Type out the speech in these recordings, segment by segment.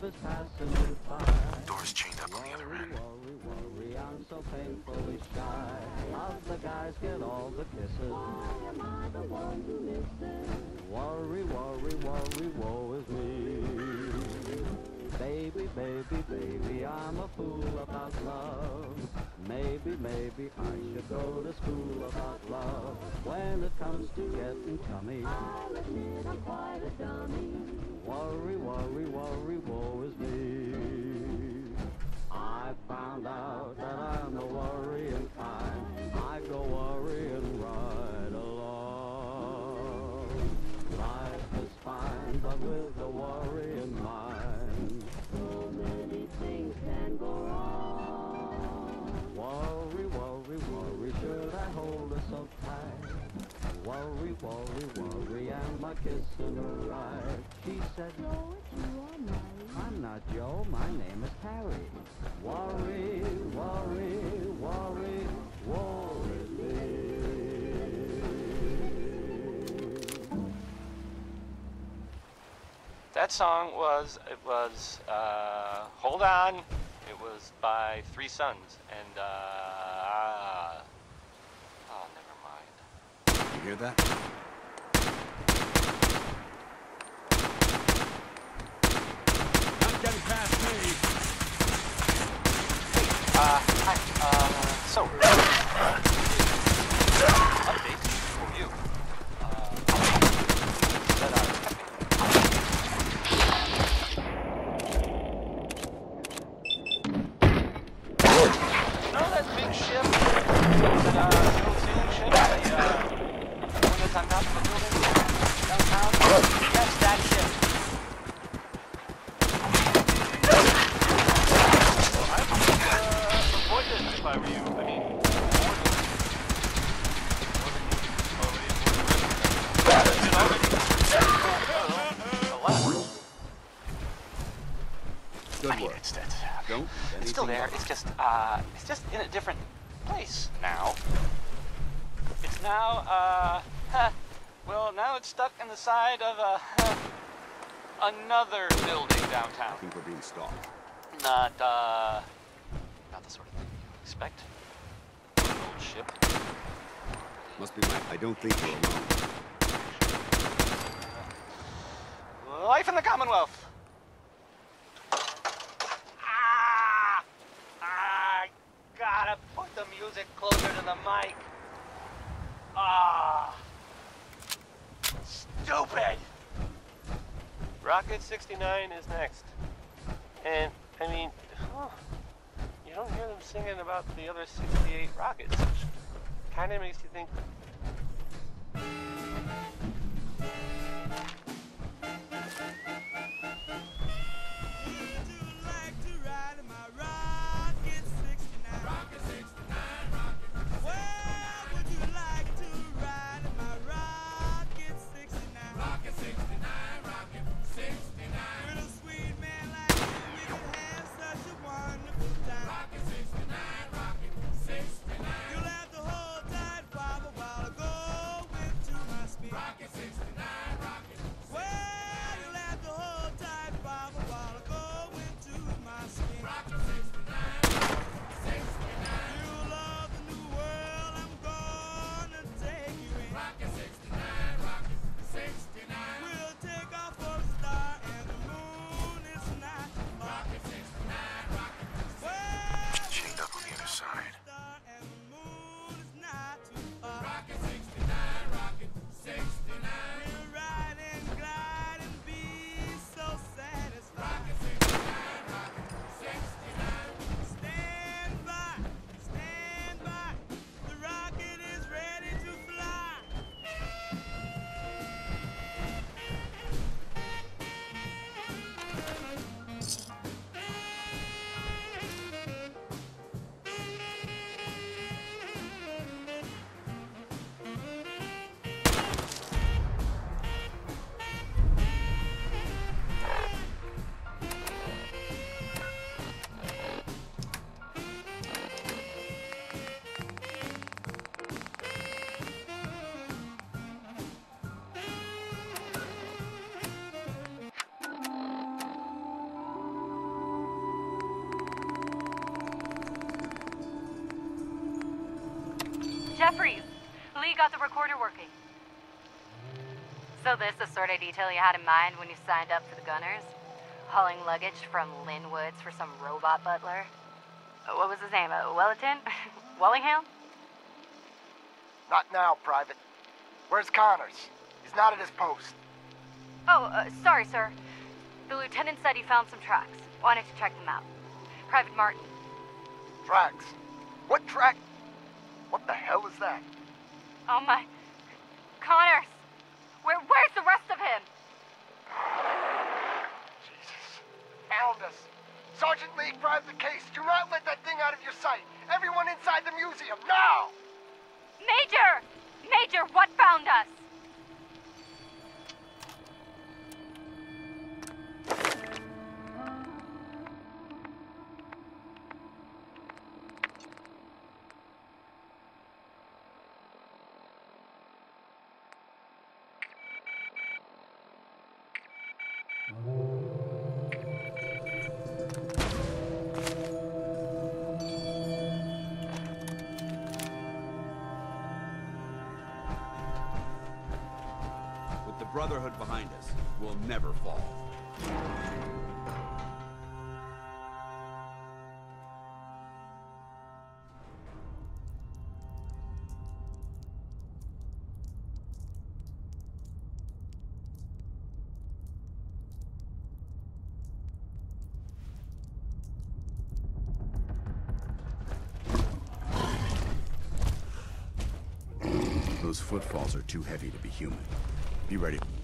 Door's chained up on the other Worry, end. worry, worry, I'm so painfully shy. Love the guys get all the kisses. Why am I the one who misses? Worry, worry, worry, woe is me. Baby, baby, baby, I'm a fool about love. Maybe, maybe I should go to school about love. When it comes to getting chummy, I'll admit I'm quite a dummy. Worry, worry, worry, woe is me. I found out that I'm a worrying kind. I go worrying right along. Life is fine, but with a worrying mind, so many things can go wrong. Worry, worry, worry, should I hold her so tight? Worry, worry, worry, am I kissing her right? She said, Joe, it's you all night. Joe, my name is Harry. Worry, worry, worry, worry me. That song was it was uh, Hold On. It was by Three Sons and uh, oh never mind. You hear that? Not getting past me. Uh, hi. Uh, so update for you. Uh, that are You know that big ship? That, uh, little sailing ship? The, uh, one that's on top of the building downtown? That's that ship. I would, uh, avoid it if I were you. I mean, avoid it. Already avoided it. Already. Good I mean, work. it's, it's, Don't it's still there. It's just, uh, it's just in a different place now. It's now, uh, huh, well, now it's stuck in the side of a, another building downtown. I think we're being stalked. Not, uh, not the sort of thing you expect. Old ship. Must be my. I don't think we're alone. Life in the Commonwealth. Ah! I gotta the music closer to the mic. Ah! Stupid! Rocket 69 is next. And, I mean, huh, you don't hear them singing about the other 68 rockets, kind of makes you think sort of detail you had in mind when you signed up for the Gunners? Hauling luggage from Lynn Woods for some robot butler? Uh, What was his name? Uh, Wellerton? Wellingham? Not now, Private. Where's Connors? He's not at his post. Oh, uh, sorry, sir. The lieutenant said he found some tracks. Wanted to check them out. Private Martin. Tracks. What track? What the hell is that? Oh my. Connors! Where, where's the rest of him? Jesus. Found us. Sergeant Lee, grab the case. Do not let that thing out of your sight. Everyone inside the museum, now! Major! Major, what found us? Brotherhood behind us, we'll never fall. Those footfalls are too heavy to be human. Be ready.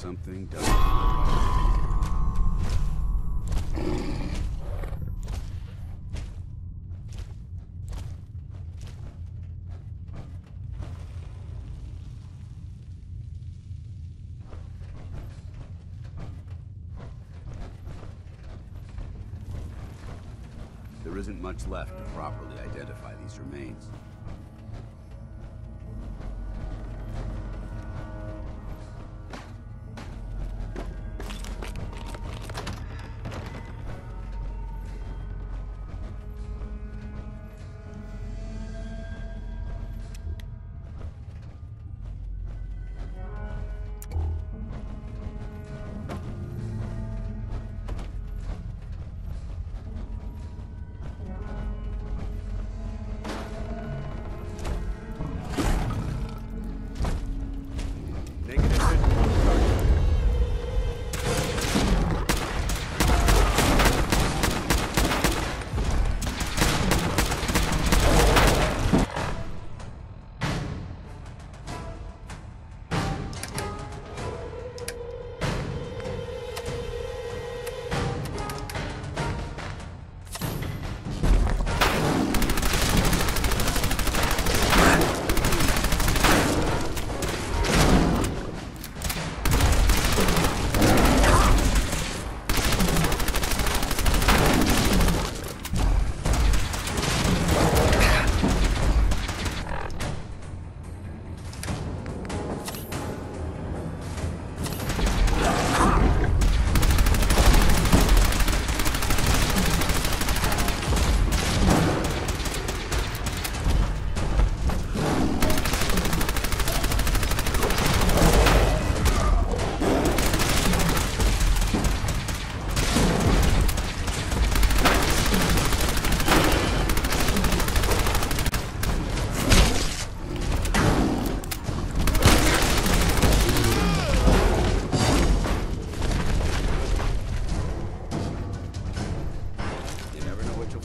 Something doesn't. There isn't much left to properly identify these remains.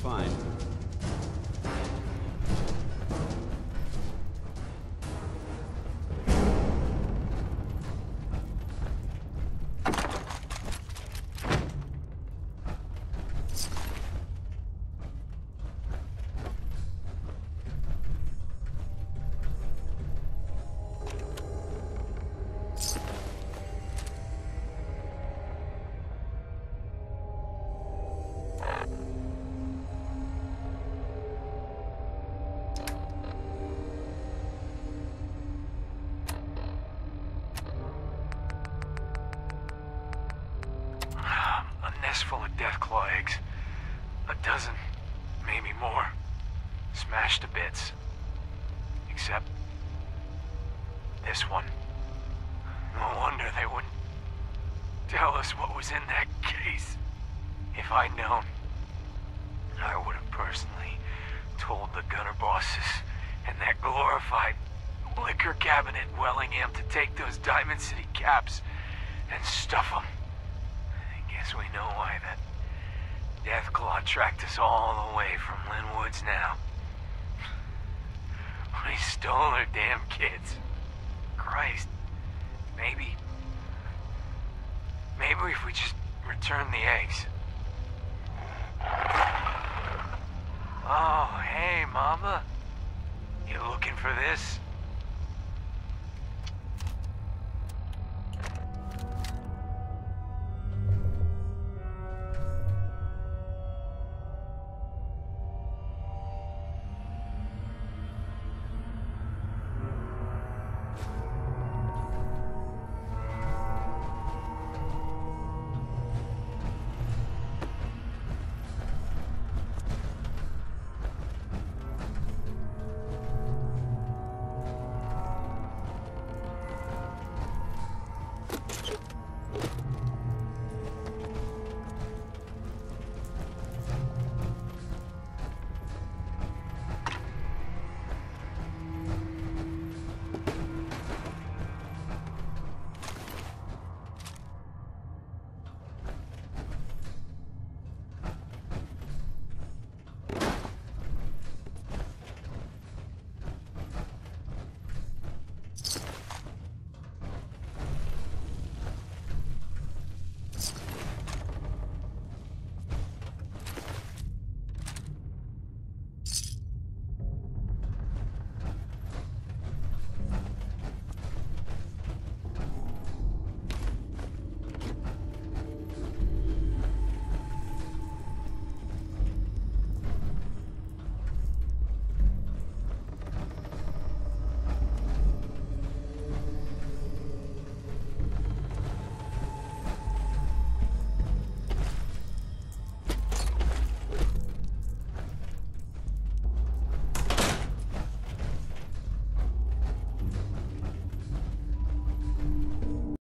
fine. This one. No wonder they wouldn't tell us what was in that case. If I'd known, I would have personally told the gunner bosses and that glorified liquor cabinet in Wellingham to take those Diamond City caps and stuff them. I guess we know why that Deathclaw tracked us all the way from Lynn Woods now. We stole our damn kids. Christ. Maybe. Maybe if we just return the eggs. Oh, hey, Mama. You looking for this?